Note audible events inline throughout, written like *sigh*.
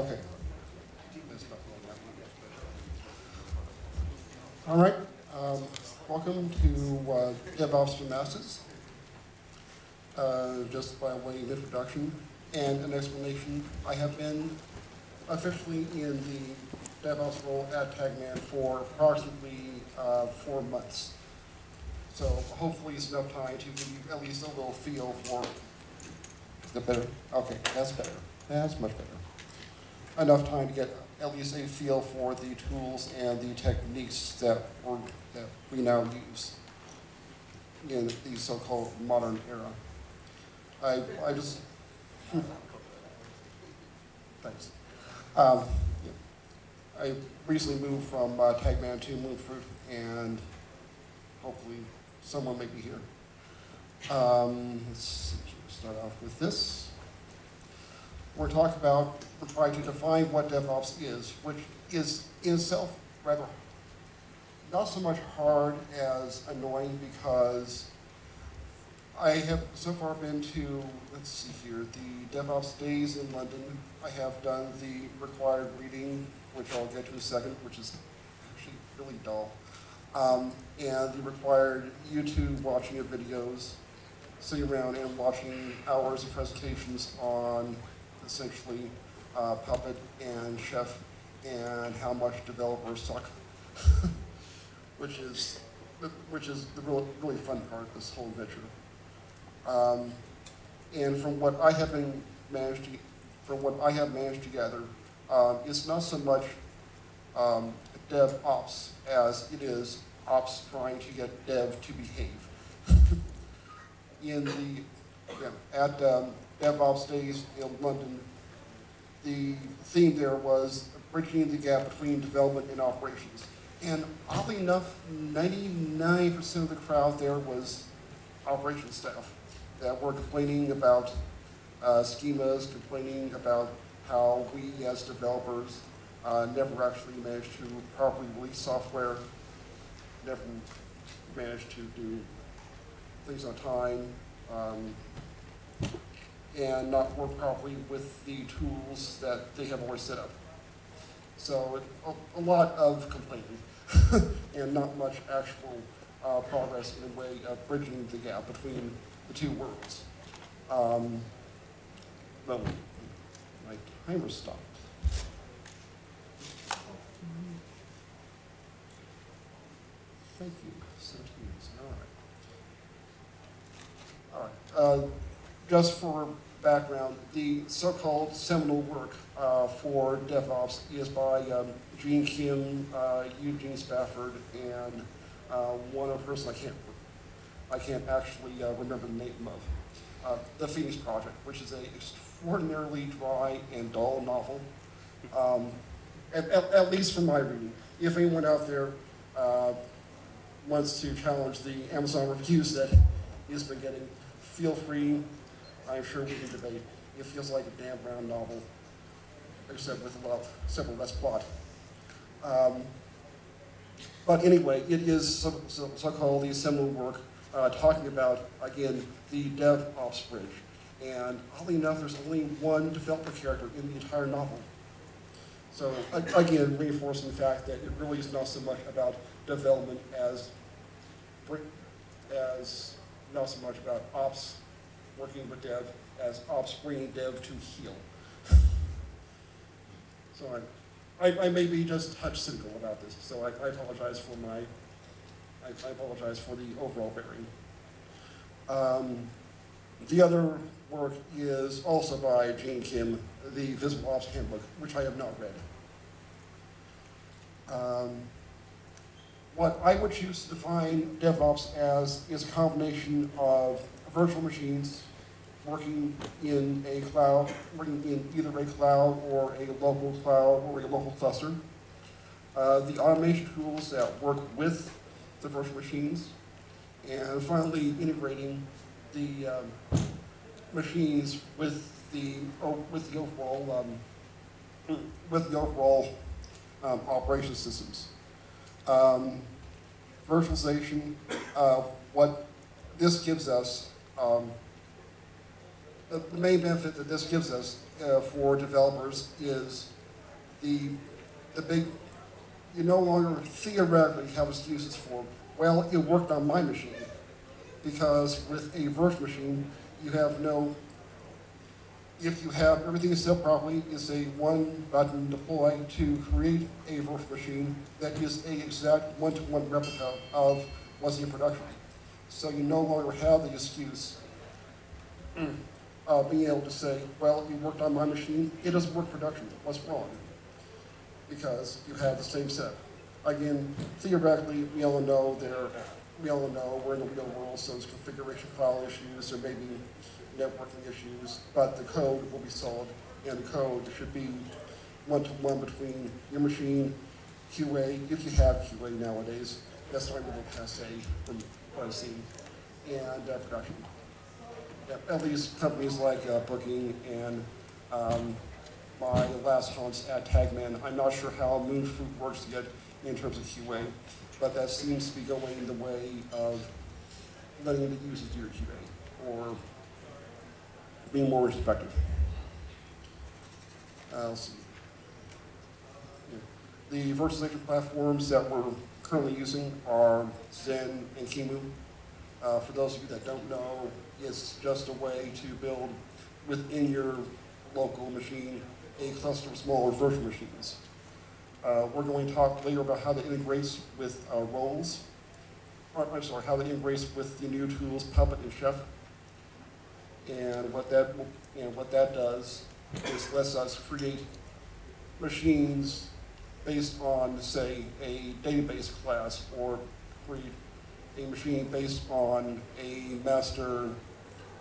Okay. All right, um, welcome to uh, DevOps for Masses. Uh, Just by way of introduction and an explanation, I have been officially in the DevOps role at Tagman for approximately uh, four months. So hopefully it's enough time to give you at least a little feel for, that better? Okay, that's better, that's much better enough time to get at least a feel for the tools and the techniques that we're, that we now use in the so-called modern era. I, I just, *laughs* thanks. Um, yeah. I recently moved from uh, Tagman to Moonfruit, and hopefully someone may be here. Um, let's see, start off with this we're talking about, we're trying to define what DevOps is, which is in itself rather not so much hard as annoying because I have so far been to, let's see here, the DevOps days in London. I have done the required reading, which I'll get to in a second, which is actually really dull. Um, and the required YouTube watching of videos, sitting around and watching hours of presentations on essentially uh, Puppet and Chef and how much developers suck, *laughs* which is which is the really, really fun part of this whole venture. Um, and from what I have been managed to, from what I have managed to gather, um, it's not so much um, dev ops as it is ops trying to get dev to behave. *laughs* In the yeah, at um, DevOps days in London, the theme there was bridging the gap between development and operations. And oddly enough, 99% of the crowd there was operations staff that were complaining about uh, schemas, complaining about how we as developers uh, never actually managed to properly release software, never managed to do things on time, um, and not work properly with the tools that they have already set up. So it, a, a, lot of complaining *laughs* and not much actual uh, progress in the way of bridging the gap between the two worlds. Um, well, my timer stopped. Thank you. 17 minutes. All right. All right. Uh, just for background, the so-called seminal work uh, for DevOps is by um, Gene Kim, uh, Eugene Spafford, and uh, one other person I can't I can't actually uh, remember the name of. Uh, the Phoenix Project, which is an extraordinarily dry and dull novel, um, at, at, at, least from my reading. If anyone out there uh, wants to challenge the Amazon reviews that he's been getting, feel free I'm sure we can debate. It feels like a Dan Brown novel, except with a lot, several less plot. Um, but anyway, it is so, so, so-called the assembly work uh, talking about, again, the DevOps bridge. And oddly enough, there's only one developer character in the entire novel. So again, reinforcing the fact that it really is not so much about development as, as not so much about ops working with dev as bringing dev to heel. *laughs* so I, I, I, may be just touch cynical about this, so I, I apologize for my, I, I, apologize for the overall bearing. Um, the other work is also by Gene Kim, the Visible Ops Handbook, which I have not read. Um, what I would choose to define DevOps as is a combination of virtual machines, working in a cloud, working in either a cloud or a local cloud or a local cluster. Uh, the automation tools that work with the virtual machines, and finally integrating the um, machines with the oh, with the overall um, with the overall um, operation systems. Um, virtualization, uh, what this gives us um, the, main benefit that this gives us uh, for developers is the, the big, you no longer theoretically have excuses for, well, it worked on my machine. Because with a virtual machine, you have no, if you have everything set properly, it's a one button deploy to create a virtual machine that is a exact one-to-one replica of what's in production. So you no longer have the excuse of being able to say, well, you worked on my machine, it doesn't work production, what's wrong? Because you have the same set. Again, theoretically, we all know there, we all know we're in the real world, so there's configuration file issues, there may be networking issues, but the code will be solved, and the code should be one-to-one between your machine, QA, if you have QA nowadays, that's not really passe from what I've seen, and uh, production. At least companies like uh, Booking and um, my last haunts at Tagman, I'm not sure how Moonfruit works yet in terms of QA, but that seems to be going the way of letting the users do your QA, or being more respective. Uh, see. Yeah. The virtualization platforms that we're currently using are Xen and QEMU. Uh, for those of you that don't know, it's just a way to build within your local machine a cluster of smaller virtual machines. Uh, we're going to talk later about how that integrates with roles. Or, I'm sorry, how that integrates with the new tools Puppet and Chef. And what that and what that does is lets us create machines based on, say, a database class or create a machine based on a master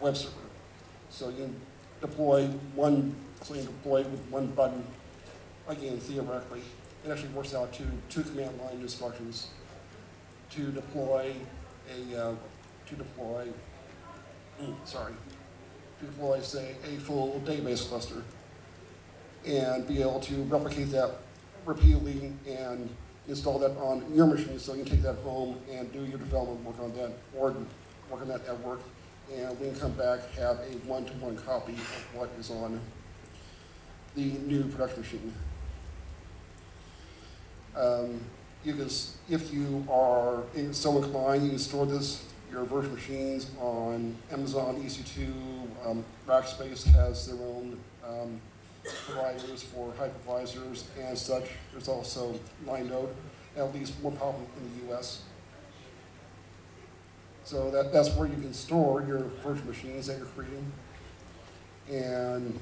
web server. So you deploy one, so you deploy with one button, again, theoretically. It actually works out to two command line instructions to deploy a, uh, to deploy, mm, sorry, to deploy, say, a full database cluster and be able to replicate that repeatedly and install that on your machine so you can take that home and do your development work on that or work on that at work. And when you come back, have a one-to-one copy of what is on the new production machine. Um, you can, if you are in- so inclined, you can store this, your virtual machines on Amazon EC2. Um, Rackspace has their own um, providers for hypervisors and such. There's also Linode, at least more popular in the US. So that, that's where you can store your virtual machines that you're creating. And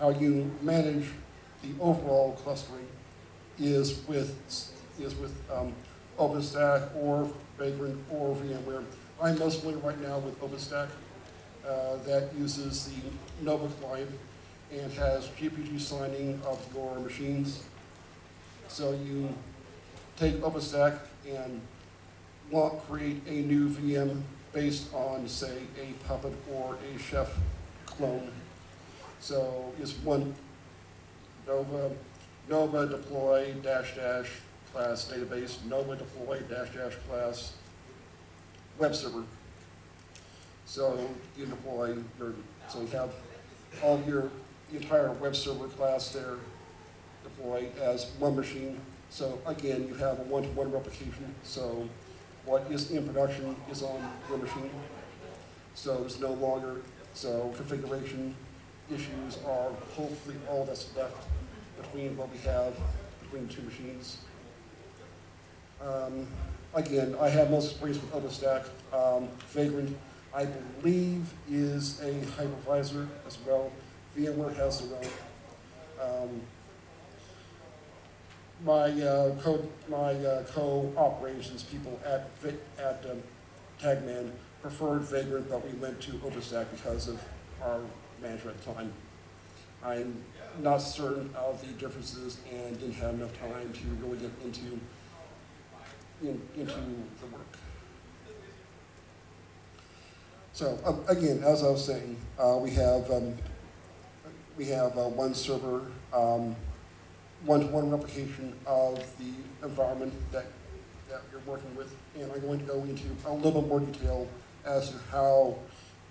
how you manage the overall clustering is with, is with um, OpenStack or Vagrant or VMware. I'm most familiar right now with OpenStack. Uh, that uses the Nova client and has GPG signing of your machines. So you take OpenStack and want create a new VM based on, say, a Puppet or a Chef clone. So it's one Nova, Nova deploy dash dash class database, Nova deploy dash dash class web server. So you deploy your, so you have all your the entire web server class there deployed as one machine. So again, you have a one-to-one replication. So what is in production is on your machine. So there's no longer, so configuration issues are hopefully all that's left between what we have between two machines. Um, again, I have most experience with OpenStack. Um, Vagrant, I believe, is a hypervisor as well. VMware has own. Um, my uh, co my uh, co-operations people at at um, Tagman preferred Vagrant, but we went to OpenStack because of our manager at the time. I'm not certain of the differences and didn't have enough time to really get into in, into the work. So um, again, as I was saying, uh, we have um, we have uh, one server, um, one-to-one replication of the environment that, that you're working with. And I'm going to go into a little bit more detail as to how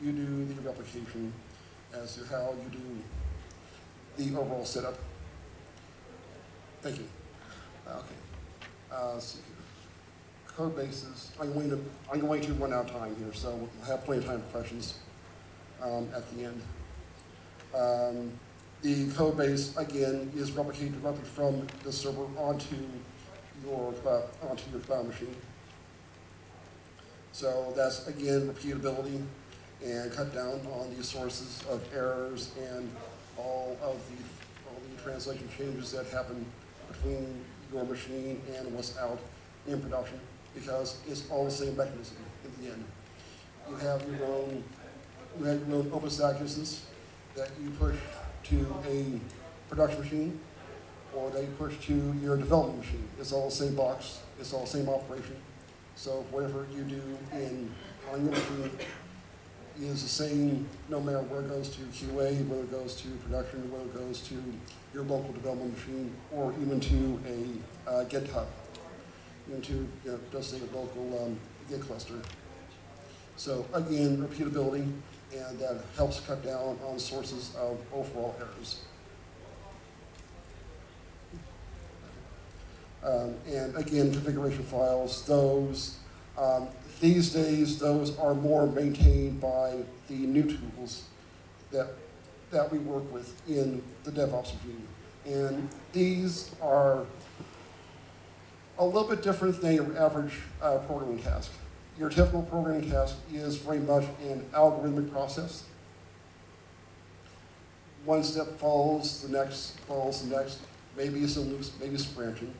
you do the replication as to how you do the overall setup. Thank you. Okay. Uh, see here. Code bases, I'm going to, I'm going to run out of time here, so we'll have plenty of time for questions um, at the end. Um, the code base, again, is replicated directly from the server onto your, cloud- onto your cloud machine. So that's, again, repeatability and cut down on the sources of errors and all of the, all the translation changes that happen between your machine and what's out in production, because it's all the same mechanism in the end. You have your own, you have your own OpenStack instance that you push to a production machine, or that you push to your development machine. It's all the same box, it's all the same operation. So whatever you do in, on your machine is the same, no matter where it goes to QA, whether it goes to production, whether it goes to your local development machine, or even to a uh, GitHub, even to, you know, just a local um, Git cluster. So again, repeatability, and that helps cut down on sources of overall errors. Um, and again, configuration files, those, um, these days, those are more maintained by the new tools that, that we work with in the DevOps machine. And these are a little bit different than your average uh, programming task. Your typical programming task is very much an algorithmic process. One step follows the next, follows the next, maybe some loops, maybe some branching.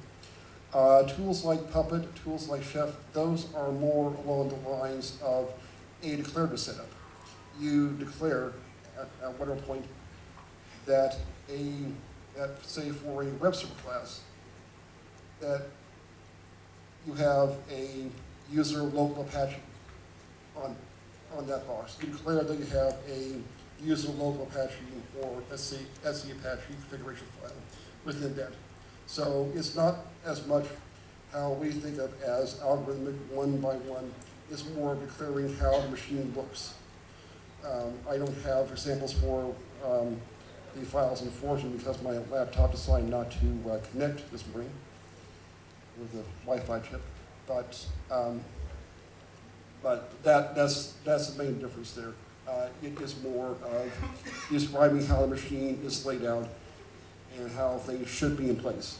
Uh, tools like Puppet, tools like Chef, those are more along the lines of a declarative setup. You declare at, at whatever point that a, that say for a web server class, that you have a user local Apache on, on that box. You declare that you have a user local Apache or SC, SC Apache configuration file within that. So it's not as much how we think of as algorithmic one by one. It's more declaring how the machine looks. Um, I don't have examples for um, the files in Fortune because my laptop decided not to uh, connect this morning with a Wi-Fi chip. But um, but that that's that's the main difference there. Uh, it is more of describing how the machine is laid out and how things should be in place,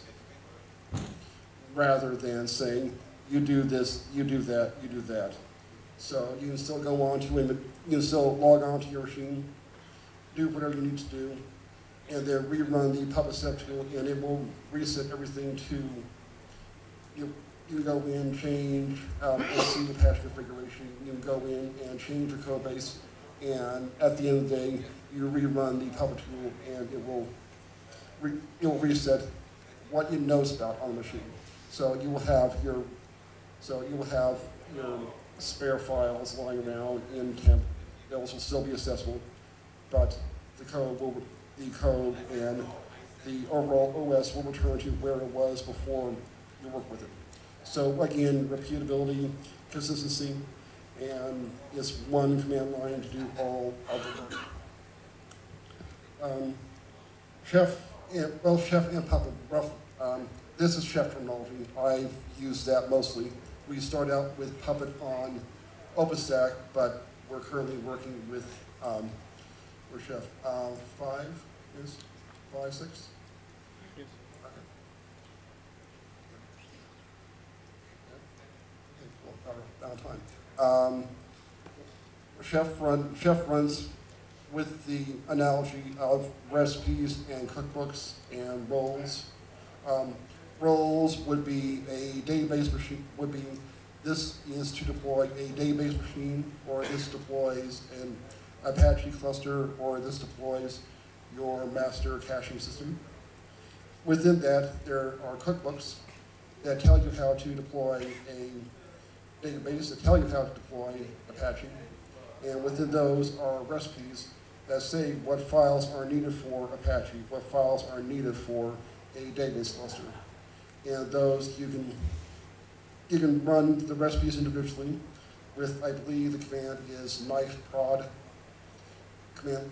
rather than saying you do this, you do that, you do that. So you can still go on to you can still log on to your machine, do whatever you need to do, and then rerun the Puppet step tool, and it will reset everything to you. You go in, change um, SC Apache configuration. You go in and change your code base, and at the end of the day, you rerun the Puppet tool, and it will it will reset what it knows about on the machine. So you will have your so you will have your spare files lying around in temp. Those will still be accessible, but the code will the code and the overall OS will return to where it was before you work with it. So again, repeatability, consistency, and it's one command line to do all of the work. Um, Chef, and, well, Chef and Puppet, rough, um, this is Chef terminology. I've used that mostly. We start out with Puppet on OpenStack, but we're currently working with, um, Chef. Uh, five is, five, six? Yes. Okay. Out of- time. Um, Chef run, Chef runs with the analogy of recipes and cookbooks and roles. Um, roles would be a database machine, would be, this is to deploy a database machine, or this deploys an Apache cluster, or this deploys your master caching system. Within that, there are cookbooks that tell you how to deploy a database, that tell you how to deploy Apache. And within those are recipes that say what files are needed for Apache, what files are needed for a database cluster. And those you can, you can run the recipes individually with, I believe the command is knife prod command,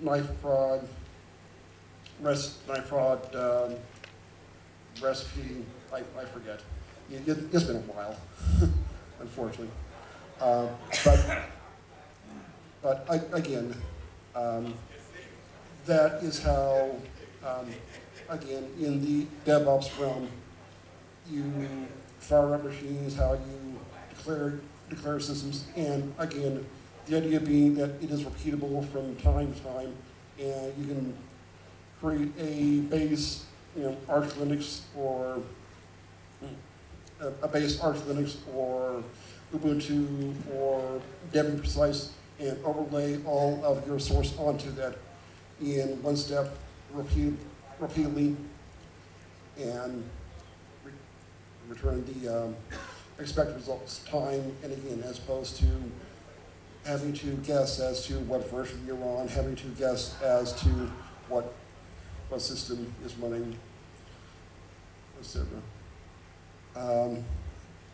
knife prod, res, knife fraud, um, recipe, I, I forget. It, it- it's been a while, *laughs* unfortunately. Uh, but, but I, again, um, that is how, um, again, in the DevOps realm, you fire up machines, how you declare, declare systems, and again, the idea being that it is repeatable from time to time, and you can create a base, you know, Arch Linux or a, base Arch Linux or Ubuntu or Debian Precise and overlay all of your source onto that in one step, repeat, repeatedly, and re- return the um, expected results time and again, as opposed to having to guess as to what version you're on, having to guess as to what, what system is running, etc. Um,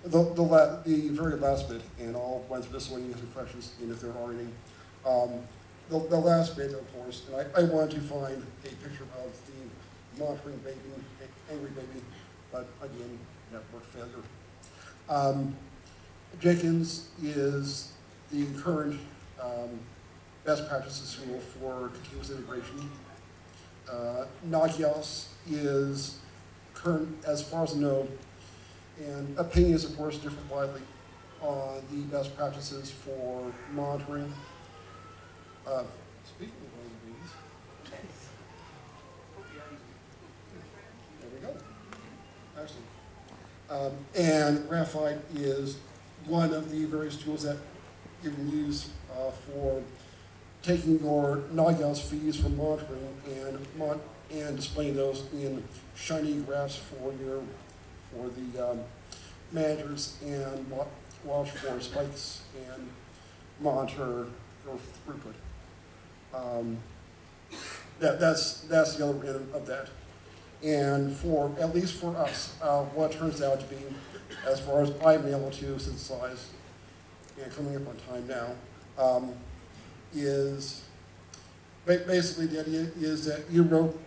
the, the, la- the very last bit, and I'll run through this one, have questions, and if there are any. Um, the, the last bit, of course, and I, I wanted to find a picture of the monitoring baby, angry baby, but again, network failure. Um, Jenkins is the current um, best practices tool for continuous integration. Uh, Nagios is current, as far as I know, and opinions, of course, differ widely on the best practices for monitoring. Uh, speaking of angry babies, there we go. Excellent. Um, and Graphite is one of the various tools that you can use uh, for taking your Nagios feeds from monitoring and mon- and displaying those in shiny graphs for your for the um, managers and wa- watch for spikes and monitor your throughput. Um, that, that's, that's the other end of that. And for, at least for us, uh, what turns out to be, as far as I've been able to synthesize, and coming up on time now, um, is basically the idea is that you wrote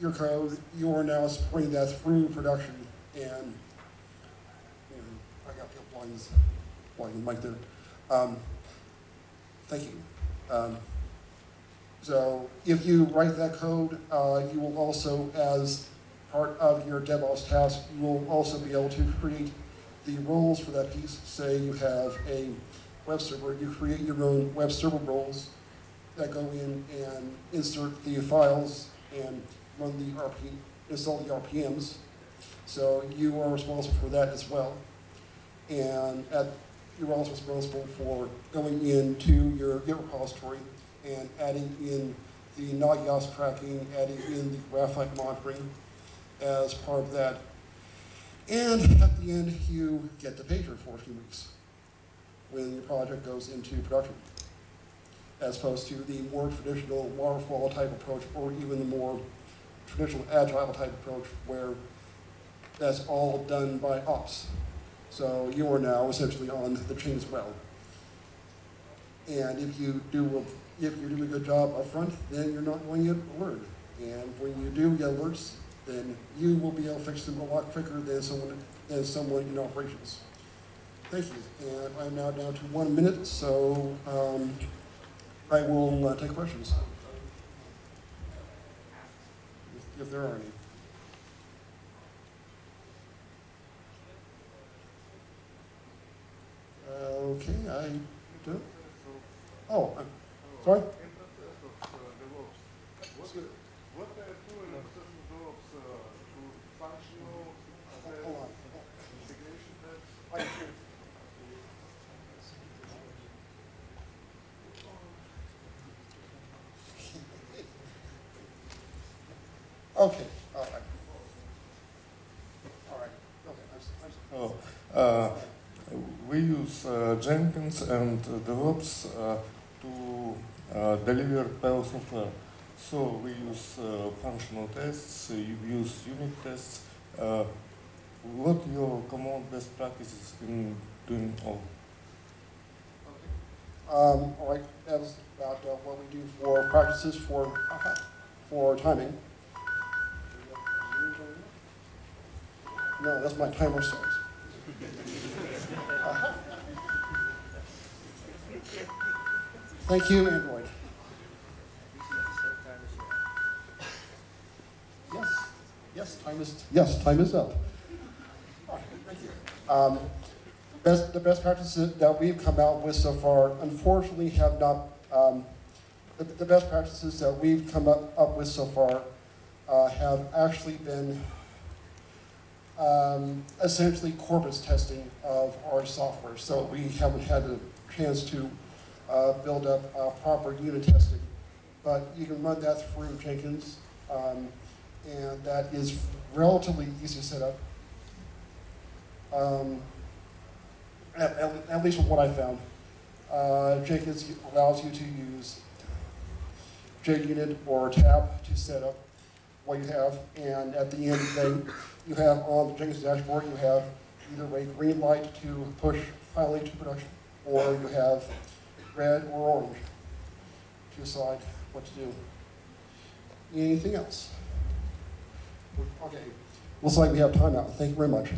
your code, you are now supporting that through production, and you know, I got the blinds, blind mic there. Um, thank you. Um, so if you write that code, uh, you will also, as part of your DevOps task, you will also be able to create the roles for that piece. Say you have a web server, you create your own web server roles that go in and insert the files and run the RP, install the RPMs. So you are responsible for that as well. And at, you're also responsible for going into your Git repository and adding in the Nagios tracking, adding in the graphite monitoring as part of that. And at the end, you get the pager for a few weeks when your project goes into production, as opposed to the more traditional waterfall type approach or even the more traditional agile type approach where that's all done by ops. So you are now essentially on the chain as well. And if you do a, if you do a good job up front, then you're not going to get alerted. And when you do get alerts, then you will be able to fix them a lot quicker than someone than someone in operations. Thank you. And I'm now down to one minute, so um, I will uh, take questions if there are any. Okay, I do. Oh, I'm sorry. Okay, all right. All right, okay, I'm, I'm, Oh, uh, we use uh, Jenkins and uh, DevOps uh, to uh, deliver Perl software. So we use uh, functional tests, you use unit tests. Uh, what your common best practices in doing all? Um, all right, that is about uh, what we do for practices for, uh, for timing. No, that's my timer starts. *laughs* Thank you, Android. Yes, yes, time is, yes, time is up. Thank you. Um, best, the best practices that we've come out with so far, unfortunately, have not, um, the, the best practices that we've come up, up with so far uh, have actually been um, essentially corpus testing of our software. So we haven't had a chance to uh, build up uh, proper unit testing. But you can run that through Jenkins, um, and that is relatively easy to set up. Um, at, at, least from what I found. Uh, Jenkins allows you to use JUnit or TAP to set up what you have, and at the end, then you have on the Jenkins dashboard, you have either a green light to push finally to production, or you have red or orange to decide what to do. Anything else? Okay, looks like we have time out. Thank you very much.